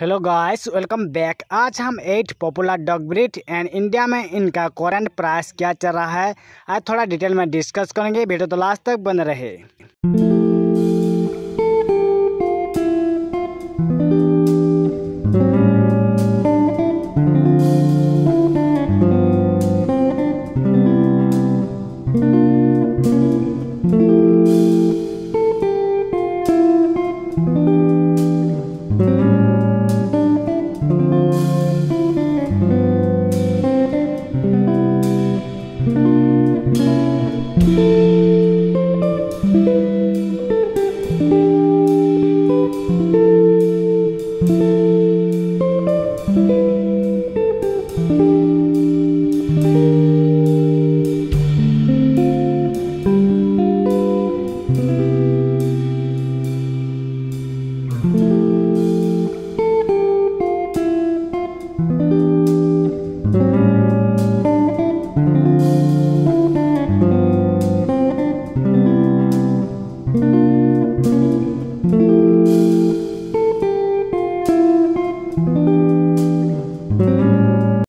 Hello guys welcome back आज हम eight popular dog breed and India में इनका करंट प्राइस क्या चल रहा है? आज थोड़ा डिटेल में डिस्कस करेंगे। वीडियो तो लास्ट तक बन रहे।